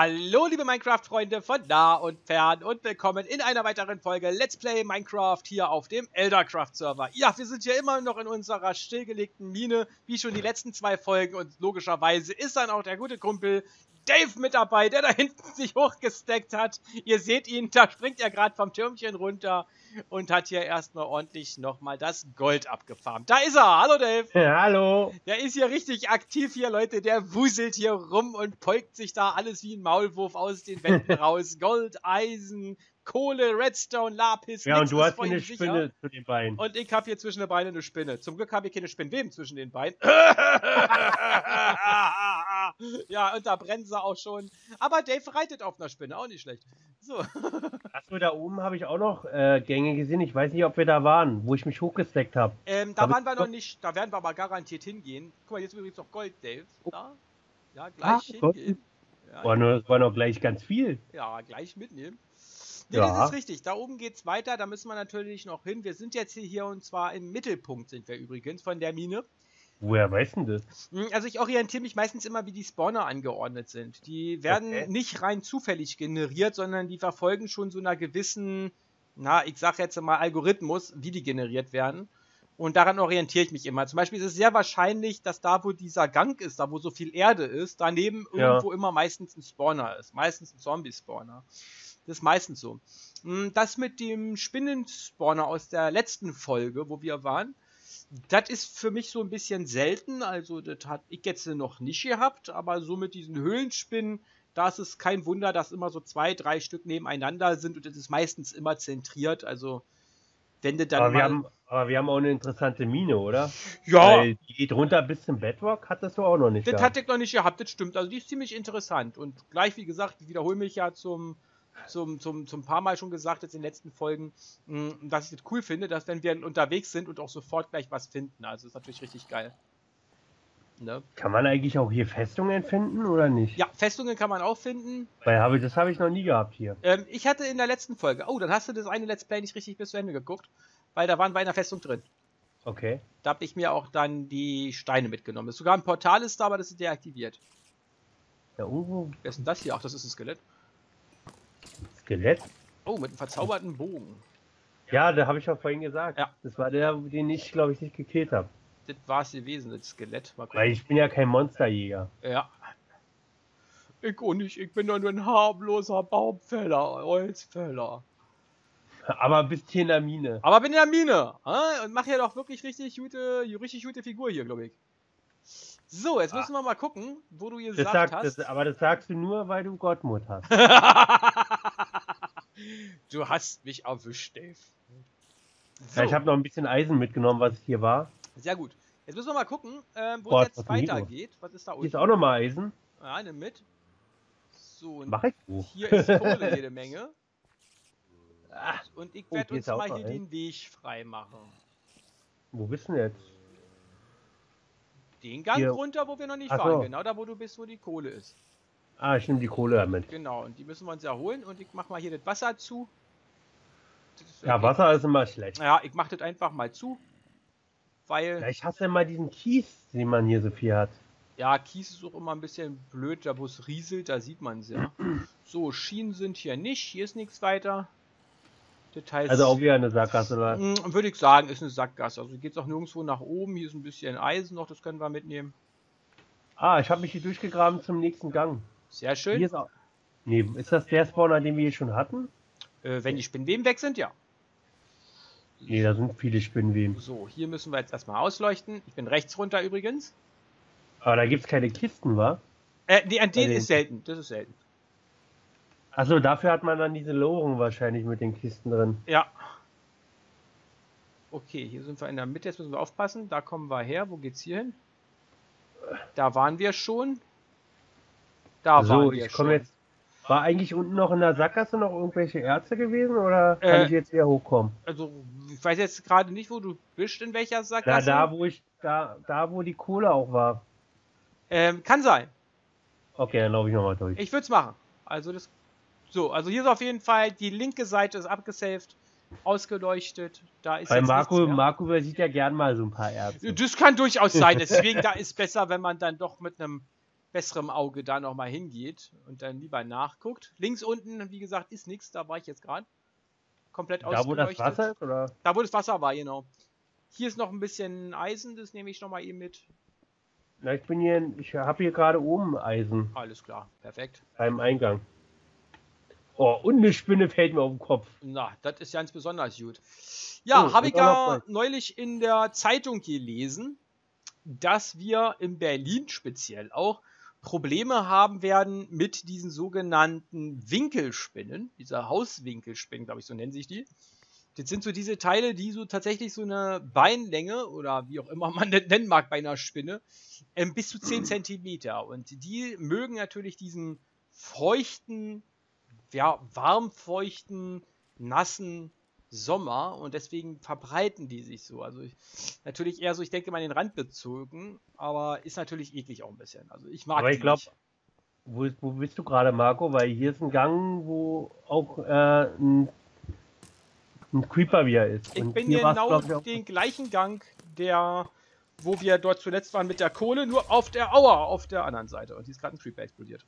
Hallo, liebe Minecraft-Freunde von nah und fern und willkommen in einer weiteren Folge Let's Play Minecraft hier auf dem Eldercraft-Server. Ja, wir sind hier immer noch in unserer stillgelegten Mine, wie schon die letzten zwei Folgen und logischerweise ist dann auch der gute Kumpel Dave mit dabei, der da hinten sich hochgesteckt hat. Ihr seht ihn, da springt er gerade vom Türmchen runter und hat hier erstmal ordentlich nochmal das Gold abgefarmt. Da ist er. Hallo Dave. Ja, hallo. Der ist hier richtig aktiv hier, Leute. Der wuselt hier rum und peugt sich da alles wie ein Maulwurf aus den Wänden raus. Gold, Eisen, Kohle, Redstone, Lapis. Ja, und du hast eine Spinne sicher. zu den Beinen. Und ich habe hier zwischen den Beinen eine Spinne. Zum Glück habe ich keine Spinnweben zwischen den Beinen. ja, und da brennen sie auch schon. Aber Dave reitet auf einer Spinne, auch nicht schlecht. So. Achso, da oben habe ich auch noch äh, Gänge gesehen. Ich weiß nicht, ob wir da waren, wo ich mich hochgesteckt habe. Ähm, da hab waren wir noch nicht, da werden wir aber garantiert hingehen. Guck mal, jetzt übrigens noch Gold, Dave. Oh. Da. Ja, gleich ah, hingehen. Ja, war, nur, war noch gleich ganz viel. Ja, gleich mitnehmen. Nee, ja. das ist richtig. Da oben geht es weiter. Da müssen wir natürlich noch hin. Wir sind jetzt hier und zwar im Mittelpunkt sind wir übrigens von der Mine. Woher weißt du das? Hm, also ich orientiere mich meistens immer, wie die Spawner angeordnet sind. Die werden okay. nicht rein zufällig generiert, sondern die verfolgen schon so einer gewissen, na, ich sag jetzt mal Algorithmus, wie die generiert werden. Und daran orientiere ich mich immer. Zum Beispiel ist es sehr wahrscheinlich, dass da, wo dieser Gang ist, da wo so viel Erde ist, daneben ja. irgendwo immer meistens ein Spawner ist. Meistens ein Zombie-Spawner. Das ist meistens so. Hm, das mit dem Spinnenspawner aus der letzten Folge, wo wir waren, das ist für mich so ein bisschen selten. Also, das hat ich jetzt noch nicht gehabt, aber so mit diesen Höhlenspinnen, da ist es kein Wunder, dass immer so zwei, drei Stück nebeneinander sind und das ist meistens immer zentriert. Also, wenn du dann. Aber, wir haben, aber wir haben auch eine interessante Mine, oder? Ja. Weil die geht runter bis zum Bedrock, hattest du auch noch nicht. Das gehabt. hatte ich noch nicht gehabt, das stimmt. Also, die ist ziemlich interessant. Und gleich, wie gesagt, ich wiederhole mich ja zum zum, zum, zum paar Mal schon gesagt, jetzt in den letzten Folgen, mm, dass ich das cool finde, dass wenn wir unterwegs sind und auch sofort gleich was finden. Also ist natürlich richtig geil. Ne? Kann man eigentlich auch hier Festungen finden oder nicht? Ja, Festungen kann man auch finden. Weil habe, das habe ich noch nie gehabt hier. Ähm, ich hatte in der letzten Folge, oh, dann hast du das eine Let's Play nicht richtig bis zu Ende geguckt, weil da waren wir in der Festung drin. Okay. Da habe ich mir auch dann die Steine mitgenommen. Sogar ein Portal ist da, aber das ist deaktiviert. Ja, irgendwo. Wer ist denn das hier? Ach, das ist ein Skelett. Skelett? Oh, mit einem verzauberten Bogen. Ja, da habe ich auch vorhin gesagt. Ja. Das war der, den ich, glaube ich, nicht gekillt habe. Das war es gewesen, das Skelett. Weil ich bin ja kein Monsterjäger. Ja. Ich auch nicht, ich bin doch nur ein harmloser Baumfäller, Holzfäller. Aber bist hier in der Mine. Aber bin in der Mine. Äh? Und mach ja doch wirklich richtig gute, richtig gute Figur hier, glaube ich. So, jetzt müssen wir mal gucken, wo du gesagt sagt, hast. Das, aber das sagst du nur, weil du Gottmut hast. du hast mich erwischt, Dave. So. Ja, ich habe noch ein bisschen Eisen mitgenommen, was hier war. Sehr gut. Jetzt müssen wir mal gucken, äh, wo Boah, es jetzt weitergeht. Was ist da unten? Hier ist auch noch mal Eisen. Ja, nimm mit. So, Mach ich. Oh. Hier ist Kohle jede Menge. Ach, und ich werde oh, uns mal hier den Weg frei machen. Wo bist du denn jetzt? Den Gang Hier. runter, wo wir noch nicht Ach waren. So. Genau da, wo du bist, wo die Kohle ist. Ah, ich nehme die Kohle mit. Genau, und die müssen wir uns erholen. Und ich mach mal hier das Wasser zu. Das ja, Wasser ist immer schlecht. Ja, ich mach das einfach mal zu. Weil. Ja, ich hasse immer diesen Kies, den man hier so viel hat. Ja, Kies ist auch immer ein bisschen blöd, da wo es rieselt, da sieht man es ja. So, Schienen sind hier nicht, hier ist nichts weiter. Details. Also auch wieder eine Sackgasse, oder? Hm, würde ich sagen, ist eine Sackgasse. Also geht es auch nirgendwo nach oben. Hier ist ein bisschen Eisen noch, das können wir mitnehmen. Ah, ich habe mich hier durchgegraben zum nächsten Gang. Sehr schön. Hier ist, auch... nee, ist das der Spawner, den wir hier schon hatten? Äh, wenn die Spinnweben weg sind, ja. Nee, da sind viele Spinnweben. So, hier müssen wir jetzt erstmal ausleuchten. Ich bin rechts runter übrigens. Aber da gibt es keine Kisten, wa? Äh, nee, an denen ist selten. Das ist selten. Achso, dafür hat man dann diese Loren wahrscheinlich mit den Kisten drin. Ja. Okay, hier sind wir in der Mitte, jetzt müssen wir aufpassen. Da kommen wir her. Wo geht's hier hin? Da waren wir schon. Da so, ich komme jetzt. War eigentlich unten noch in der Sackgasse noch irgendwelche Ärzte gewesen oder kann äh, ich jetzt hier hochkommen? Also, ich weiß jetzt gerade nicht, wo du bist, in welcher Sackgasse. Da, da wo ich, da, da wo die Kohle auch war. Ähm, kann sein. Okay, dann laufe ich nochmal durch. Ich würde es machen. Also das so, also hier ist auf jeden Fall die linke Seite ist abgesaved, ausgeleuchtet. Da ist Weil Marco, Marco übersieht ja gern mal so ein paar Ärzte. Das kann durchaus sein. Deswegen da ist besser, wenn man dann doch mit einem besserem Auge da nochmal hingeht und dann lieber nachguckt. Links unten, wie gesagt, ist nichts, da war ich jetzt gerade. Komplett da, ausgeleuchtet. Da, wo das Wasser ist, oder? Da, wo das Wasser war, genau. Hier ist noch ein bisschen Eisen, das nehme ich nochmal eben mit. Na, ich bin hier, ich habe hier gerade oben Eisen. Alles klar, perfekt. Beim Eingang. Oh, und eine Spinne fällt mir auf den Kopf. Na, das ist ganz besonders gut. Ja, oh, habe ich ja neulich in der Zeitung gelesen, dass wir in Berlin speziell auch Probleme haben werden mit diesen sogenannten Winkelspinnen, dieser Hauswinkelspinnen, glaube ich, so nennen sich die. Das sind so diese Teile, die so tatsächlich so eine Beinlänge oder wie auch immer man das nennen mag bei einer Spinne, ähm, bis zu 10 cm. Und die mögen natürlich diesen feuchten, ja, warmfeuchten, nassen Sommer und deswegen verbreiten die sich so. Also ich, natürlich eher so, ich denke mal in den Rand bezogen, aber ist natürlich eklig auch ein bisschen. Also ich mag Aber ich glaube, wo, wo, bist du gerade, Marco? Weil hier ist ein Gang, wo auch äh, ein, ein Creeper wieder ist. Ich und bin hier genau auf den gleichen Gang, der, wo wir dort zuletzt waren mit der Kohle, nur auf der Auer, auf der anderen Seite. Und hier ist gerade ein Creeper explodiert.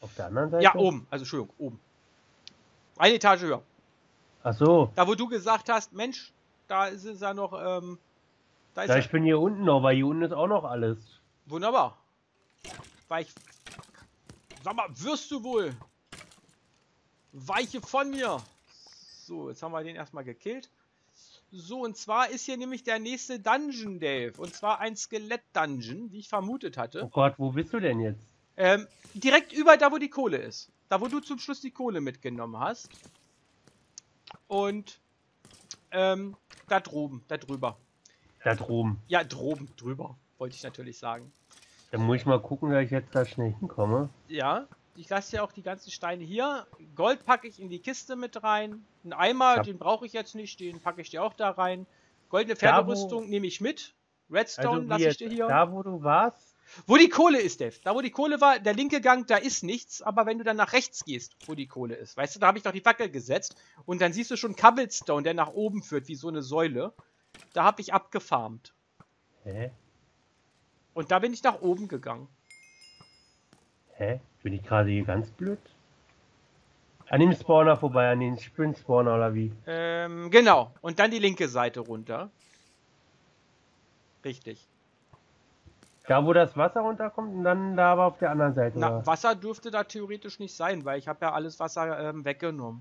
Auf der anderen Seite? Ja, oben. Also Entschuldigung, oben. Eine Etage höher. Ach so. Da, wo du gesagt hast, Mensch, da ist es ja noch. Ähm, da ist ja, ich bin hier unten noch, weil hier unten ist auch noch alles. Wunderbar. Weil ich. Sag mal, wirst du wohl? Weiche von mir. So, jetzt haben wir den erstmal gekillt. So, und zwar ist hier nämlich der nächste Dungeon, Dave. Und zwar ein Skelett-Dungeon, wie ich vermutet hatte. Oh Gott, wo bist du denn jetzt? Ähm, direkt über da, wo die Kohle ist. Da, wo du zum Schluss die Kohle mitgenommen hast. Und ähm, da droben, da drüber. Da droben. Ja, droben, drüber, wollte ich natürlich sagen. Dann muss ich mal gucken, dass ich jetzt da schnell hinkomme. Ja, ich lasse ja auch die ganzen Steine hier. Gold packe ich in die Kiste mit rein. Ein Eimer, den brauche ich jetzt nicht, den packe ich dir auch da rein. Goldene Pferderüstung nehme ich mit. Redstone also lasse ich dir hier. Da, wo du warst, wo die Kohle ist, Dev. Da, wo die Kohle war, der linke Gang, da ist nichts. Aber wenn du dann nach rechts gehst, wo die Kohle ist, weißt du, da habe ich doch die Fackel gesetzt. Und dann siehst du schon Cobblestone, der nach oben führt, wie so eine Säule. Da habe ich abgefarmt. Hä? Und da bin ich nach oben gegangen. Hä? Bin ich gerade hier ganz blöd? An dem Spawner vorbei, an den Sprint-Spawner oder wie? Ähm, genau. Und dann die linke Seite runter. Richtig. Da, wo das Wasser runterkommt und dann da aber auf der anderen Seite. Na, Wasser dürfte da theoretisch nicht sein, weil ich habe ja alles Wasser ähm, weggenommen.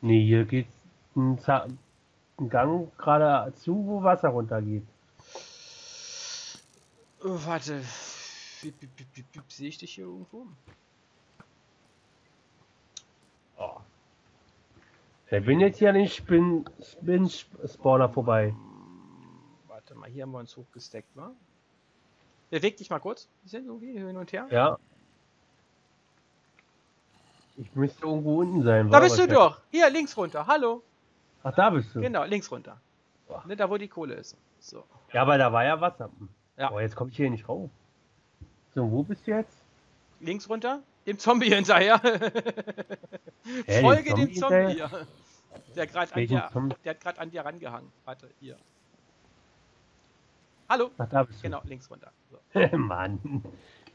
Nee, hier geht ein, ein Gang gerade zu, wo Wasser runtergeht. Oh, warte. Sehe ich dich hier irgendwo? Oh. Ich bin jetzt hier an den Spin-Spawner vorbei. Warte mal, hier haben wir uns hochgesteckt, wa? Beweg dich mal kurz. Bisschen irgendwie hin und her. Ja. Ich müsste irgendwo unten sein. Da bist du doch. Hier, links runter. Hallo. Ach, da bist du. Genau, links runter. Ne, da wo die Kohle ist. So. Ja, aber da war ja Wasser. Ja. Boah, jetzt komme ich hier nicht rauf. So, wo bist du jetzt? Links runter? Dem Zombie hinterher. Hä, Folge dem Zombie. Der, grad an dir, der hat gerade an dir rangehangen. Warte, hier. Hallo. Ach, da bist du. Genau, links runter. So. Mann.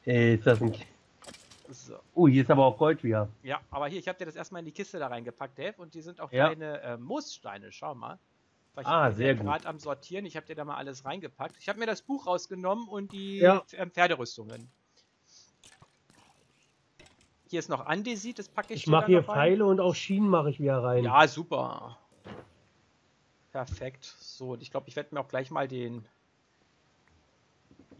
Ey, ist das ein. So. Oh, hier ist aber auch Gold wieder. Ja, aber hier, ich habe dir das erstmal in die Kiste da reingepackt, Dave, und die sind auch ja. kleine äh, Moossteine, schau mal. Weil ich ah, sehr gut. gerade am Sortieren, ich habe dir da mal alles reingepackt. Ich habe mir das Buch rausgenommen und die ja. Ähm, Pferderüstungen. Hier ist noch Andesit, das packe ich Ich mache hier Pfeile und auch Schienen mache ich wieder rein. Ja, super. Perfekt. So, und ich glaube, ich werde mir auch gleich mal den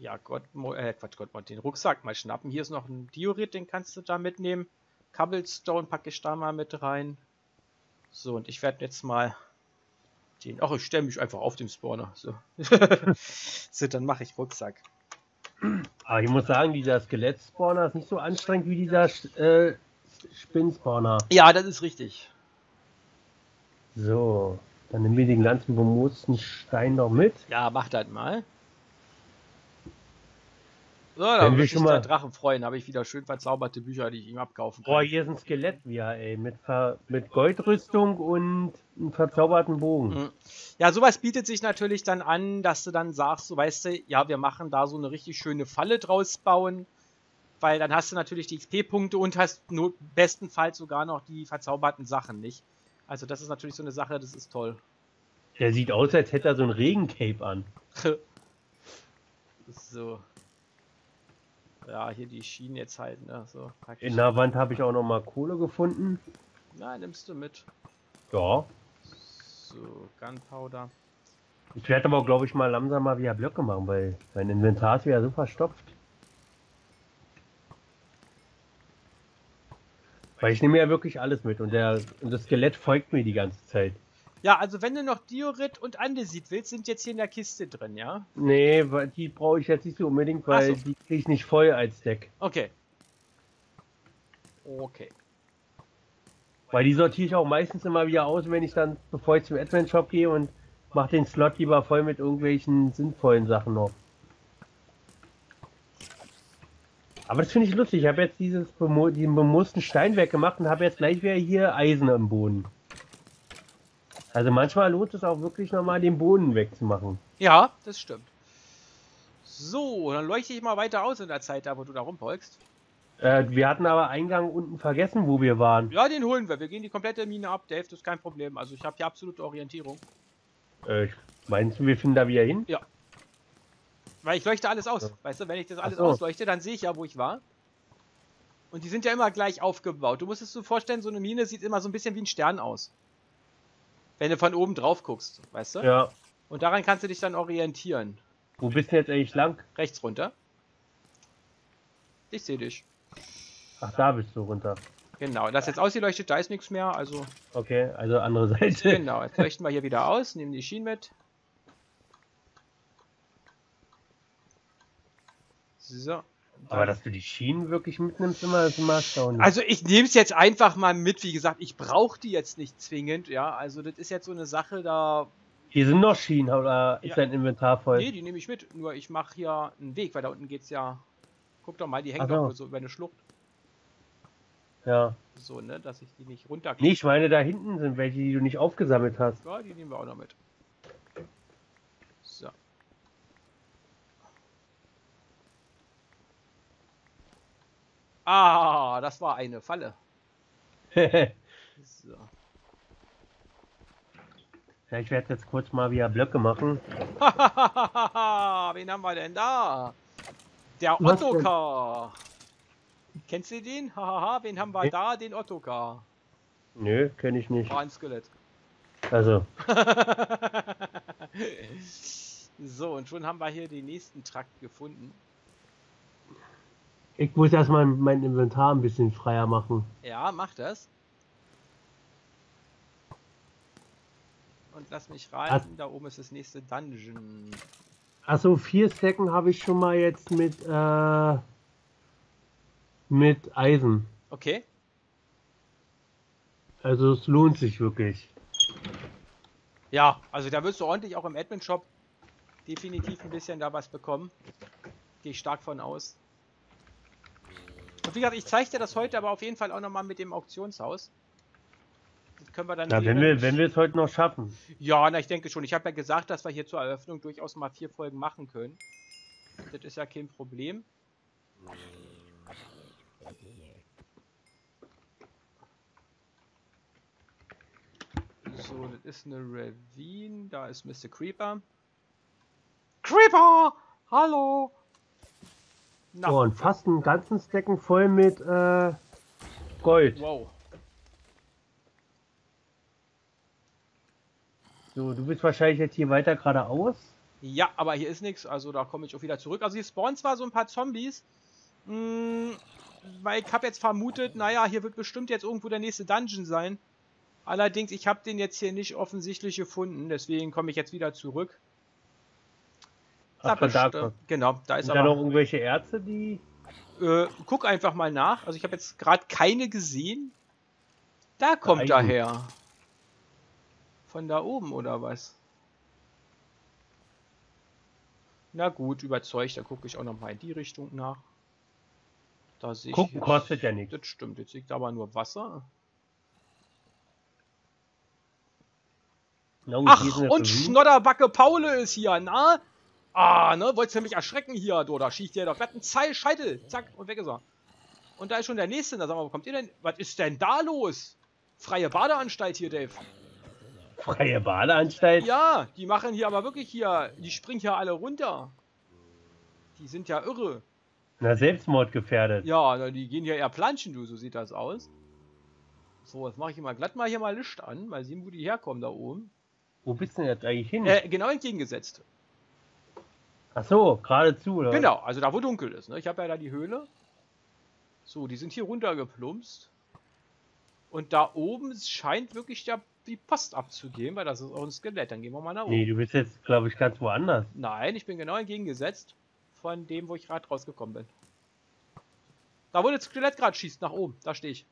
ja, Gott, äh, Quatsch, Gott, den Rucksack mal schnappen. Hier ist noch ein Diorit, den kannst du da mitnehmen. Cobblestone packe ich da mal mit rein. So, und ich werde jetzt mal den. Ach, ich stelle mich einfach auf dem Spawner. So, so dann mache ich Rucksack. Aber ich muss sagen, dieser Skelett-Spawner ist nicht so anstrengend wie dieser äh, Spinn-Spawner. Ja, das ist richtig. So, dann nehmen wir den ganzen bemoosten Stein noch mit. Ja, mach das mal. So, da würde sich der Drachen freuen. Habe ich wieder schön verzauberte Bücher, die ich ihm abkaufen kann. Boah, hier ist ein Skelett wieder, ey. Mit, Ver mit Goldrüstung und einem verzauberten Bogen. Mhm. Ja, sowas bietet sich natürlich dann an, dass du dann sagst, so weißt du, ja, wir machen da so eine richtig schöne Falle draus bauen. weil dann hast du natürlich die XP-Punkte und hast nur bestenfalls sogar noch die verzauberten Sachen, nicht? Also das ist natürlich so eine Sache, das ist toll. Der sieht aus, als hätte er so ein Regencape an. so. Ja, hier die Schienen jetzt halt, ne? So, In der Wand habe ich auch noch mal Kohle gefunden. Na, nimmst du mit. Ja. So, Gunpowder. Ich werde aber, glaube ich, mal langsam mal wieder Blöcke machen, weil mein Inventar ist wieder so verstopft. Weil ich nehme ja wirklich alles mit und, der, und das Skelett folgt mir die ganze Zeit. Ja, also wenn du noch Diorit und Andesit willst, sind jetzt hier in der Kiste drin, ja? Nee, die brauche ich jetzt nicht so unbedingt, weil so. die kriege ich nicht voll als Deck. Okay. Okay. Weil die sortiere ich auch meistens immer wieder aus, wenn ich dann, bevor ich zum Advent Shop gehe und mache den Slot lieber voll mit irgendwelchen sinnvollen Sachen noch. Aber das finde ich lustig. Ich habe jetzt dieses diesen bemoosten Stein weggemacht und habe jetzt gleich wieder hier Eisen im Boden. Also manchmal lohnt es auch wirklich nochmal den Boden wegzumachen. Ja, das stimmt. So, dann leuchte ich mal weiter aus in der Zeit, da wo du da rumpolkst. Äh, wir hatten aber Eingang unten vergessen, wo wir waren. Ja, den holen wir. Wir gehen die komplette Mine ab, Dave, das ist kein Problem. Also ich habe hier absolute Orientierung. Äh, meinst du, wir finden da wieder hin? Ja. Weil ich leuchte alles aus. Ja. Weißt du, wenn ich das alles so. ausleuchte, dann sehe ich ja, wo ich war. Und die sind ja immer gleich aufgebaut. Du musst es so vorstellen, so eine Mine sieht immer so ein bisschen wie ein Stern aus. Wenn du von oben drauf guckst, weißt du? Ja. Und daran kannst du dich dann orientieren. Wo bist du jetzt eigentlich lang? Rechts runter. Ich sehe dich. Ach, da bist du runter. Genau, das jetzt ausgeleuchtet, da ist nichts mehr, also. Okay, also andere Seite. Genau, jetzt leuchten wir hier wieder aus, nehmen die Schienen mit. So. Aber dass du die Schienen wirklich mitnimmst, immer, ist immer erstaunlich. Also ich nehme es jetzt einfach mal mit. Wie gesagt, ich brauche die jetzt nicht zwingend. Ja, also das ist jetzt so eine Sache, da... Hier sind noch Schienen, oder ist ja. dein Inventar voll? Nee, die nehme ich mit. Nur ich mache hier einen Weg, weil da unten geht es ja... Guck doch mal, die hängen doch so über eine Schlucht. Ja. So, ne, dass ich die nicht runterkriege. Nee, ich meine, da hinten sind welche, die du nicht aufgesammelt hast. Ja, die nehmen wir auch noch mit. So. Ah, das war eine Falle. so. Ja, ich werde jetzt kurz mal wieder Blöcke machen. Wen haben wir denn da? Der Ottokar. Kennst du den? Hahaha, wen haben wir nee. da? Den Ottokar. Nö, kenne ich nicht. War ein Skelett. Also. so, und schon haben wir hier den nächsten Trakt gefunden. Ich muss erstmal mein Inventar ein bisschen freier machen. Ja, mach das. Und lass mich rein. Ach. Da oben ist das nächste Dungeon. Achso, vier Stacken habe ich schon mal jetzt mit, äh, mit Eisen. Okay. Also es lohnt sich wirklich. Ja, also da wirst du ordentlich auch im Admin-Shop definitiv ein bisschen da was bekommen. Gehe ich stark von aus. Und wie gesagt, ich zeige dir das heute aber auf jeden Fall auch nochmal mit dem Auktionshaus. Das können wir dann. Ja, wenn wir, wenn wir es heute noch schaffen. Ja, na, ich denke schon. Ich habe ja gesagt, dass wir hier zur Eröffnung durchaus mal vier Folgen machen können. Das ist ja kein Problem. So, das ist eine Ravine. Da ist Mr. Creeper. Creeper! Hallo! Na. So, und fast einen ganzen Stecken voll mit äh, Gold. Wow. So, du bist wahrscheinlich jetzt hier weiter geradeaus. Ja, aber hier ist nichts, also da komme ich auch wieder zurück. Also hier spawnen zwar so ein paar Zombies, mh, hm, weil ich habe jetzt vermutet, naja, hier wird bestimmt jetzt irgendwo der nächste Dungeon sein. Allerdings, ich habe den jetzt hier nicht offensichtlich gefunden, deswegen komme ich jetzt wieder zurück. Ach, da genau, da ist Sind aber. Da noch irgendwelche Ärzte, die. Äh, guck einfach mal nach. Also ich habe jetzt gerade keine gesehen. Da kommt er her. Von da oben oder was? Na gut, überzeugt. Da gucke ich auch noch mal in die Richtung nach. Da sehe Gucken ich, kostet ja nichts. Das stimmt. Jetzt liegt aber nur Wasser. No, Ach, und Schnodderbacke Paule ist hier, na? Ah, ne? Wolltest du mich erschrecken hier, du? Da schießt dir doch glatt ein Zeil Scheitel. Zack, und weg ist er. Und da ist schon der nächste. Da sagen wir, wo kommt ihr denn? Was ist denn da los? Freie Badeanstalt hier, Dave. Freie Badeanstalt? Ja, die machen hier aber wirklich hier, die springen hier alle runter. Die sind ja irre. Na, Selbstmord gefährdet. Ja, die gehen hier eher planschen, du, so sieht das aus. So, jetzt mache ich mal glatt mal hier mal Licht an. Mal sehen, wo die herkommen da oben. Wo bist du denn jetzt eigentlich hin? Äh, genau entgegengesetzt. Ach so, geradezu, oder? Genau, also da, wo dunkel ist. Ne? Ich habe ja da die Höhle. So, die sind hier runtergeplumpst. Und da oben scheint wirklich der, die Post abzugehen, weil das ist auch ein Skelett. Dann gehen wir mal nach oben. Nee, du bist jetzt, glaube ich, ganz woanders. Nein, ich bin genau entgegengesetzt von dem, wo ich gerade rausgekommen bin. Da, wo das Skelett gerade schießt, nach oben. Da stehe ich.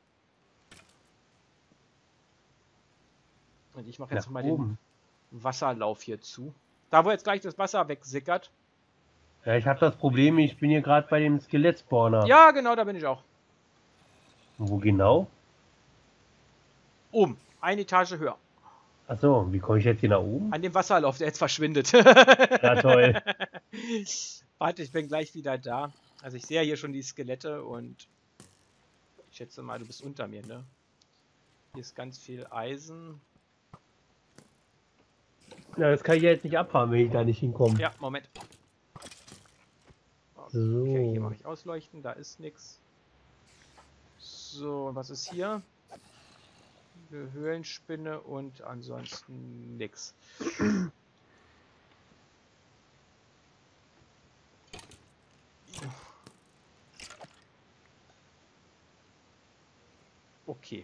Und ich mache jetzt nach mal oben. den Wasserlauf hier zu. Da, wo jetzt gleich das Wasser wegsickert. Ja, ich habe das Problem, ich bin hier gerade bei dem Skelettspawner. Ja, genau, da bin ich auch. Wo genau? Oben, eine Etage höher. Achso, wie komme ich jetzt hier nach oben? An dem Wasserlauf, der jetzt verschwindet. ja, toll. Warte, ich bin gleich wieder da. Also ich sehe hier schon die Skelette und ich schätze mal, du bist unter mir, ne? Hier ist ganz viel Eisen. Ja, das kann ich jetzt nicht abfahren, wenn ich da nicht hinkomme. Ja, Moment. Okay, so. hier mache ich ausleuchten, da ist nichts. So, was ist hier? Eine Höhlenspinne und ansonsten nichts. Okay.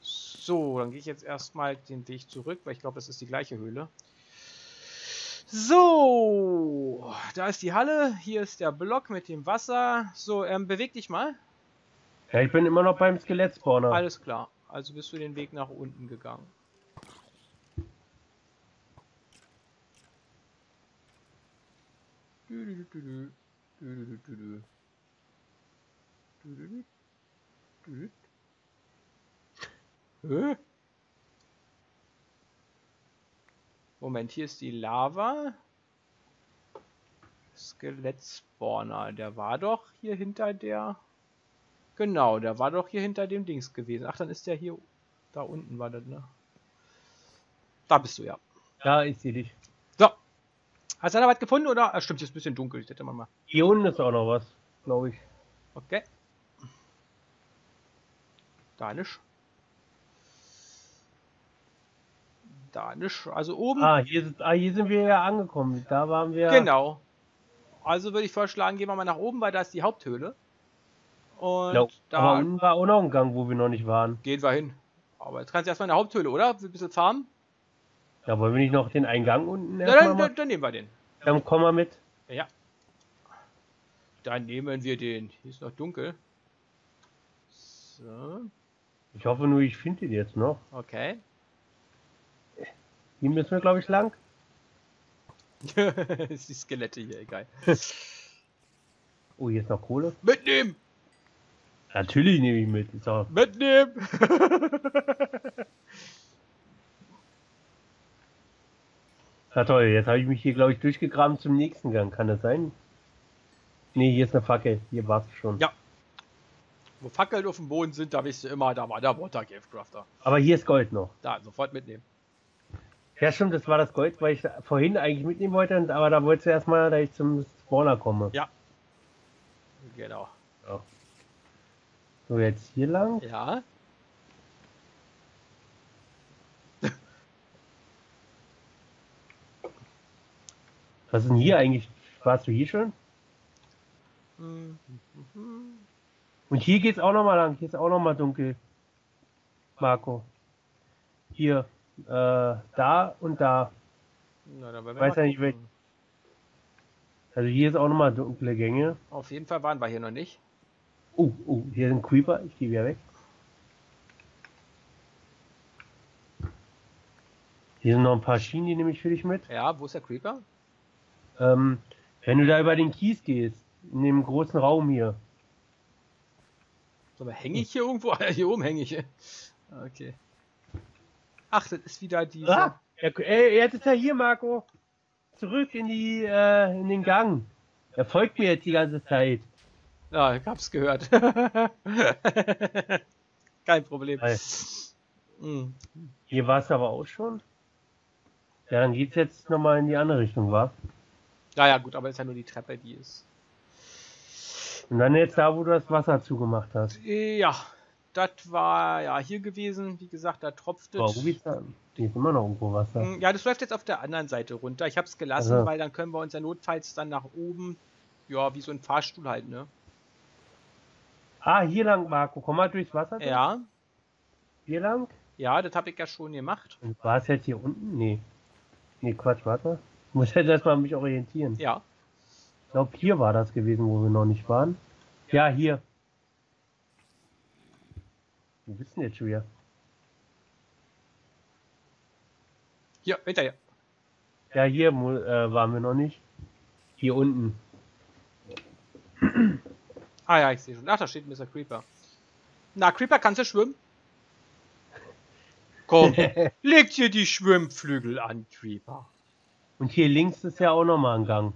So, dann gehe ich jetzt erstmal den Weg zurück, weil ich glaube, das ist die gleiche Höhle. So, da ist die Halle, hier ist der Block mit dem Wasser. So, ähm, beweg dich mal. Ja, ich bin immer noch beim Skelettspawner. Alles klar, also bist du den Weg nach unten gegangen. Hä? Moment, hier ist die Lava. Skelettspawner. Der war doch hier hinter der... Genau, der war doch hier hinter dem Dings gewesen. Ach, dann ist der hier... Da unten war das, ne? Da bist du, ja. Ja, ich sehe dich. So. Hast du da was gefunden, oder? Ah, stimmt, hier ist ein bisschen dunkel. Ich hätte mal mal... Hier unten ist auch noch was, glaube ich. Okay. Da nicht. Da nicht. Also oben. Ah hier, sind, ah, hier sind wir ja angekommen. Da waren wir. Genau. Also würde ich vorschlagen, gehen wir mal nach oben, weil da ist die Haupthöhle. Und ja, da aber unten war auch noch ein Gang, wo wir noch nicht waren. Gehen wir hin. Aber jetzt kannst du erstmal in der Haupthöhle, oder? Ein bisschen farmen. Ja, wollen wir nicht noch den Eingang unten ja, dann, dann, dann, nehmen wir den. Dann komm mal mit. Ja. Dann nehmen wir den. Hier ist noch dunkel. So. Ich hoffe nur, ich finde den jetzt noch. Okay. Hier müssen wir, glaube ich, lang. ist die Skelette hier, egal. oh, hier ist noch Kohle. Mitnehmen! Natürlich nehme ich mit. Ist auch... Mitnehmen! Na toll, jetzt habe ich mich hier, glaube ich, durchgegraben zum nächsten Gang. Kann das sein? Ne, hier ist eine Fackel. Hier war es schon. Ja. Wo Fackeln auf dem Boden sind, da weißt du immer, da war der Watercave Crafter. Aber hier ist Gold noch. Da, sofort mitnehmen. Ja, stimmt, das war das Gold, weil ich vorhin eigentlich mitnehmen wollte, aber da wolltest du erstmal, dass ich zum Spawner komme. Ja. Genau. Ja. So, jetzt hier lang. Ja. Was ist denn hier eigentlich? Warst du hier schon? Mhm. Und hier geht's auch nochmal lang. Hier ist auch nochmal dunkel. Marco. Hier. Äh, da und da. Na, dann Weiß ja nicht, weg. Also hier ist auch nochmal dunkle Gänge. Auf jeden Fall waren wir hier noch nicht. Oh, oh, hier sind Creeper. Ich gehe wieder weg. Hier sind noch ein paar Schienen, die nehme ich für dich mit. Ja, wo ist der Creeper? Ähm, wenn du da über den Kies gehst, in dem großen Raum hier. Aber hänge ich hier irgendwo? hier oben hänge ich. Okay. Ach, das ist wieder die. Ah, er, jetzt ist er hier, Marco. Zurück in die, äh, in den Gang. Er folgt mir jetzt die ganze Zeit. Ja, ich hab's gehört. Kein Problem. Mhm. Hier war es aber auch schon. Ja, dann geht's jetzt nochmal in die andere Richtung, wa? Ja, ja, gut, aber ist ja nur die Treppe, die ist. Und dann jetzt da, wo du das Wasser zugemacht hast. Ja, das war ja hier gewesen. Wie gesagt, da tropft es. Oh, wie Hier ist immer noch irgendwo Wasser. Hm, ja, das läuft jetzt auf der anderen Seite runter. Ich habe es gelassen, also. weil dann können wir uns ja notfalls dann nach oben, ja, wie so ein Fahrstuhl halt, ne? Ah, hier lang, Marco. Komm mal durchs Wasser. Durch. Ja. Hier lang? Ja, das habe ich ja schon gemacht. Und war es jetzt hier unten? Nee. Nee, Quatsch, warte. Ich muss jetzt erstmal mich orientieren. Ja. Ich glaube, hier war das gewesen, wo wir noch nicht waren. Ja, hier. Wo bist du denn jetzt schon wieder? Hier, hinterher. Ja, hier äh, waren wir noch nicht. Hier unten. Ah ja, ich sehe schon. Ach, da steht Mr. Creeper. Na, Creeper, kannst du schwimmen? Komm, leg dir die Schwimmflügel an, Creeper. Und hier links ist ja auch nochmal ein Gang.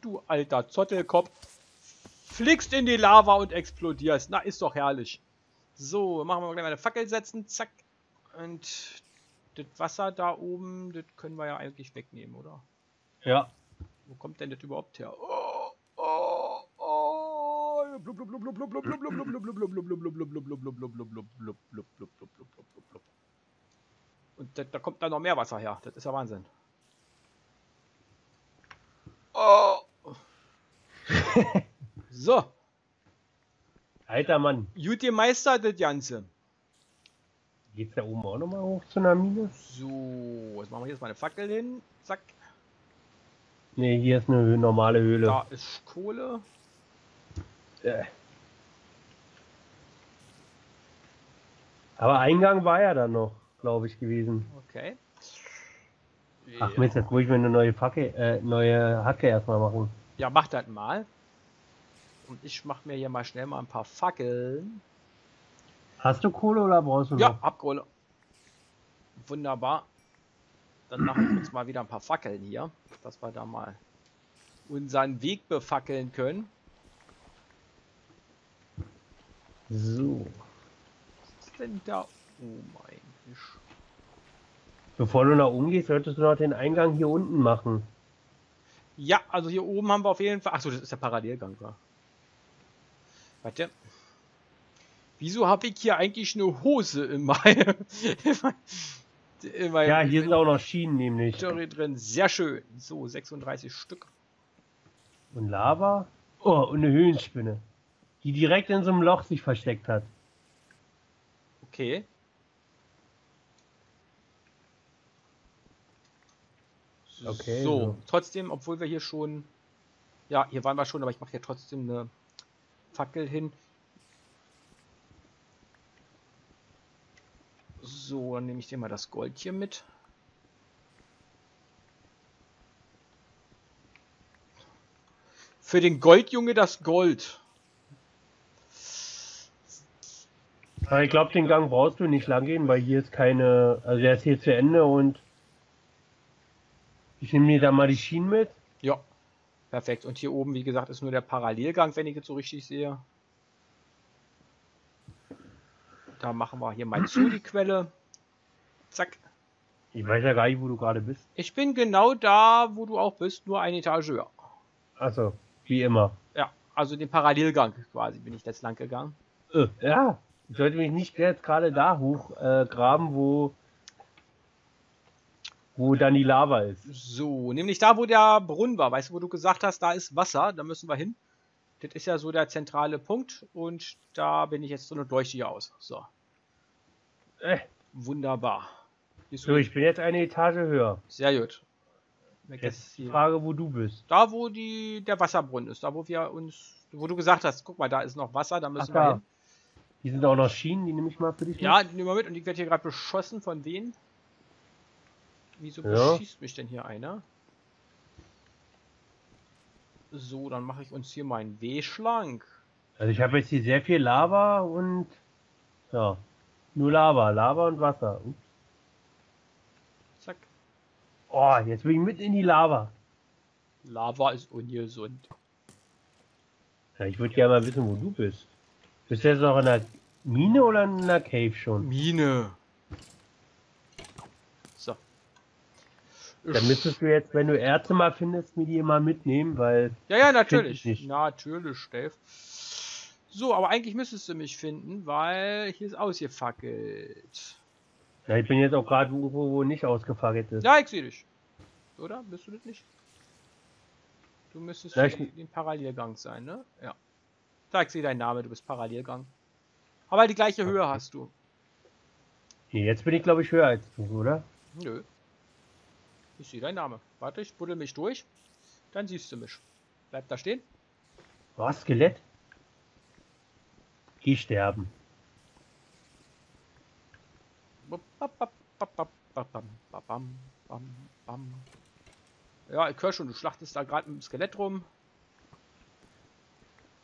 Du alter Zottelkopf. Fliegst in die Lava und explodierst. Na, ist doch herrlich. So, machen wir gleich mal eine Fackel setzen. Zack. Und das Wasser da oben, das können wir ja eigentlich wegnehmen, oder? Ja. Wo kommt denn das überhaupt her? Oh, oh, oh. Und da, kommt da noch mehr Wasser her. Das ist ja Wahnsinn. Oh. So. Alter Mann. Gut gemeistert, das Ganze. Geht's da oben auch nochmal hoch zu einer Mine? So, jetzt machen wir jetzt mal eine Fackel hin. Zack. Ne, hier ist eine normale Höhle. Da ist Kohle. Äh. Aber Eingang war ja dann noch, glaube ich, gewesen. Okay. Ach Mist, jetzt muss ich mir eine neue Fackel, äh, neue Hacke erstmal machen. Ja, mach das mal. Und ich mach mir hier mal schnell mal ein paar Fackeln. Hast du Kohle oder brauchst du noch? Ja, hab Kohle. Wunderbar. Dann machen wir uns mal wieder ein paar Fackeln hier, dass wir da mal unseren Weg befackeln können. So. Was ist denn da oben eigentlich? Bevor du nach oben gehst, solltest du noch den Eingang hier unten machen. Ja, also hier oben haben wir auf jeden Fall. Achso, das ist der Parallelgang da. Warte. Wieso habe ich hier eigentlich eine Hose in meinem. in meinem ja, hier sind auch noch Schienen nämlich. Story drin. Sehr schön. So, 36 Stück. Und Lava? Oh, und eine Höhenspinne. Die direkt in so einem Loch sich versteckt hat. Okay. Okay. So, so, trotzdem, obwohl wir hier schon. Ja, hier waren wir schon, aber ich mache hier trotzdem eine Fackel hin. So, dann nehme ich dir mal das Gold hier mit. Für den Goldjunge das Gold. Ich glaube, den Gang brauchst du nicht lang gehen, weil hier ist keine. Also der ist hier zu Ende und ich nehme mir da mal die Schienen mit. Ja, perfekt. Und hier oben, wie gesagt, ist nur der Parallelgang, wenn ich jetzt so richtig sehe. Da machen wir hier mal zu die Quelle. Zack. Ich weiß ja gar nicht, wo du gerade bist. Ich bin genau da, wo du auch bist, nur eine Etage höher. Achso, wie immer. Ja, also den Parallelgang quasi bin ich jetzt lang gegangen. Äh, ja, ich sollte mich nicht jetzt gerade da hochgraben, äh, wo wo dann die Lava ist. So, nämlich da, wo der Brunnen war. Weißt du, wo du gesagt hast, da ist Wasser, da müssen wir hin. Das ist ja so der zentrale Punkt und da bin ich jetzt so eine leuchte hier aus. So. Äh. Wunderbar. So, ich bin jetzt eine Etage höher. Sehr gut. Jetzt die Frage, wo du bist. Da, wo die, der Wasserbrunnen ist, da wo wir uns, wo du gesagt hast, guck mal, da ist noch Wasser, da müssen Ach, wir hin. Hier sind auch noch Schienen, die nehme ich mal für dich mit. Ja, die nehmen wir mit und ich werde hier gerade beschossen von denen. Wieso ja. beschießt mich denn hier einer? So, dann mache ich uns hier meinen W schlank. Also ich habe jetzt hier sehr viel Lava und ja, nur Lava, Lava und Wasser. Ups. Zack. Oh, jetzt bin ich mit in die Lava. Lava ist ungesund. Ja, ich würde gerne mal wissen, wo du bist. Bist du jetzt noch in der Mine oder in der Cave schon? Mine. So. Dann müsstest du jetzt, wenn du Erze mal findest, mir die immer mitnehmen, weil. Ja, ja, natürlich. Natürlich, Steff. So, aber eigentlich müsstest du mich finden, weil hier ist ausgefackelt. Ja, ich bin jetzt auch gerade irgendwo, wo nicht ausgefackelt ist. Ja, ich sehe dich. Oder? Bist du das nicht? Du müsstest ja, den Parallelgang sein, ne? Ja. Da, ich sehe deinen Namen, du bist Parallelgang. Aber die gleiche Höhe hast du. Jetzt bin ich, glaube ich, höher als du, oder? Nö. Ich sehe deinen Namen. Warte, ich buddel mich durch. Dann siehst du mich. Bleib da stehen. Was, Skelett? Geh sterben. Ja, ich höre schon, du schlachtest da gerade mit dem Skelett rum.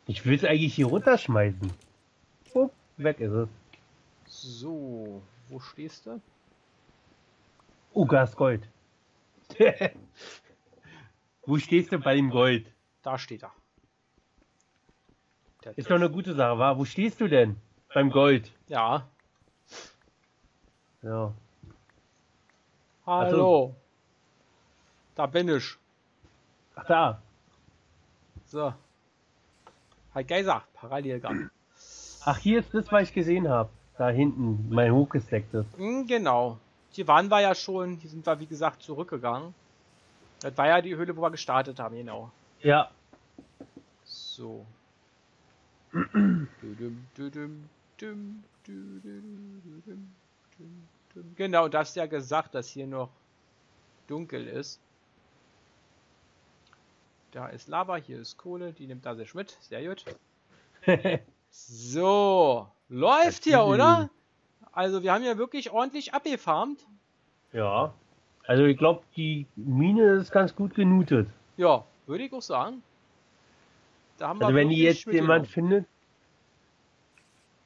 Ich will es eigentlich hier runterschmeißen. Oh, weg ist es. So, wo stehst du? Oh, Gas Gold. wo stehst du bei dem Gold? Da steht er. Der ist doch eine gute Sache, wa? Wo stehst du denn? Beim Gold. Ja. Ja. Hallo. So. Da bin ich. Ach da. So. Hi Geiser, Parallelgang. Ach, hier ist das, was ich gesehen habe. Da hinten, mein hochgestecktes. Hm, genau. Hier waren wir ja schon. Hier sind wir, wie gesagt, zurückgegangen. Das war ja die Höhle, wo wir gestartet haben, genau. Ja. So. Genau, du hast ja gesagt, dass hier noch dunkel ist. Da ist Lava, hier ist Kohle, die nimmt da sich mit. Sehr gut. so, läuft hier, oder? Also wir haben ja wirklich ordentlich abgefarmt. Ja. Also ich glaube, die Mine ist ganz gut genutet. Ja, würde ich auch sagen. Da haben also wenn die jetzt jemand findet.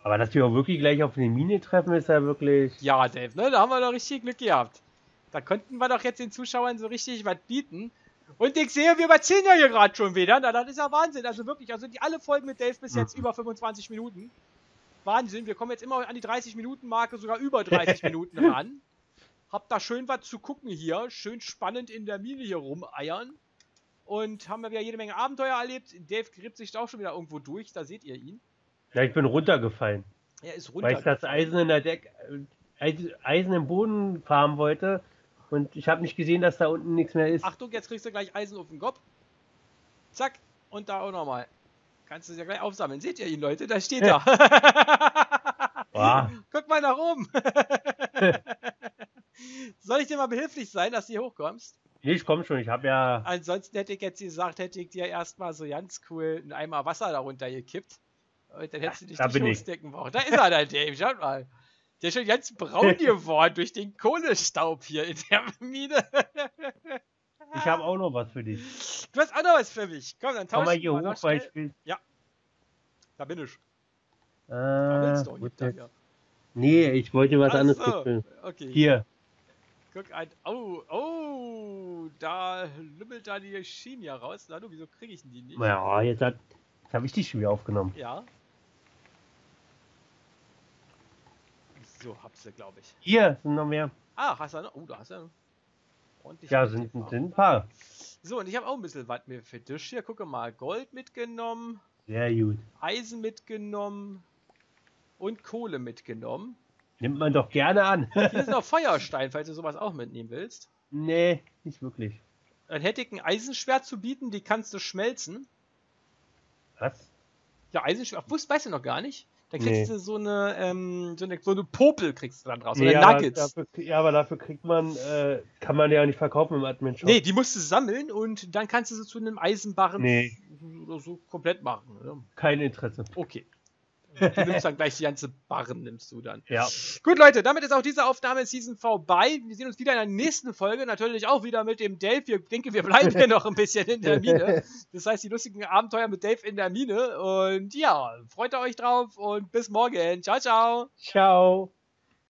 Aber dass wir auch wirklich gleich auf eine Mine treffen, ist ja wirklich. Ja, Dave, ne? Da haben wir doch richtig Glück gehabt. Da könnten wir doch jetzt den Zuschauern so richtig was bieten. Und ich sehe, wir überziehen ja hier gerade schon wieder. Na, das ist ja Wahnsinn. Also wirklich, also die alle Folgen mit Dave bis jetzt mhm. über 25 Minuten. Wahnsinn. Wir kommen jetzt immer an die 30 Minuten Marke, sogar über 30 Minuten ran. Habt da schön was zu gucken hier. Schön spannend in der Mine hier rumeiern. Und haben wir wieder jede Menge Abenteuer erlebt. Dave gräbt sich da auch schon wieder irgendwo durch. Da seht ihr ihn. Ja, ich bin runtergefallen. Er ist runtergefallen. Weil ich das Eisen in der Deck, äh, Eisen im Boden farmen wollte. Und ich habe nicht gesehen, dass da unten nichts mehr ist. Achtung, jetzt kriegst du gleich Eisen auf den Kopf. Zack. Und da auch nochmal. Kannst du es ja gleich aufsammeln. Seht ihr ihn, Leute? Da steht er. Guck mal nach oben. Soll ich dir mal behilflich sein, dass du hier hochkommst? Nee, ich komme schon, ich habe ja. Ansonsten hätte ich jetzt gesagt, hätte ich dir erstmal so ganz cool einen Eimer Wasser darunter gekippt. Und dann hättest du dich da nicht hochstecken brauchen. Da ist er, der Dave, schaut mal. Der ist schon ganz braun geworden durch den Kohlestaub hier in der Mine. Ich habe auch noch was für dich. Du hast auch noch was für mich. Komm, dann tausch Komm mal hier mal hoch, weil ich. Ja. Da bin ich. Äh, da du auch Nee, ich wollte was Ach anderes so. Okay. Hier. Guck ein. Oh, oh, da lümmelt da die Schienen ja raus. Na du, wieso kriege ich denn die nicht? Ja, jetzt, hat, jetzt habe ich die schon wieder aufgenommen. Ja. So, hab's glaube ich. Hier sind noch mehr. Ah, hast du noch? Oh, da hast du ordentlich. Ja, sind, sind ein paar. So, und ich habe auch ein bisschen was mir für dich hier. Gucke mal, Gold mitgenommen. Sehr gut. Eisen mitgenommen. Und Kohle mitgenommen. Nimmt man doch gerne an. Hier ist noch Feuerstein, falls du sowas auch mitnehmen willst. Nee, nicht wirklich. Dann hätte ich ein Eisenschwert zu bieten, die kannst du schmelzen. Was? Ja, Eisenschwert. Wusst, weißt du noch gar nicht? Da kriegst nee. du so eine, ähm, so eine, so eine Popel kriegst du dann raus. Nee, oder Nuggets. Dafür, ja, aber dafür kriegt man, äh, kann man ja nicht verkaufen im Admin Shop. Nee, die musst du sammeln und dann kannst du sie zu einem Eisenbarren nee. oder so komplett machen. Oder? Kein Interesse. Okay. Du nimmst dann gleich die ganze Barren, nimmst du dann. Ja. Gut, Leute, damit ist auch diese Aufnahme Season vorbei. Wir sehen uns wieder in der nächsten Folge. Natürlich auch wieder mit dem Dave. Ich denke, wir bleiben hier noch ein bisschen in der Mine. Das heißt, die lustigen Abenteuer mit Dave in der Mine. Und ja, freut euch drauf und bis morgen. Ciao, ciao. Ciao.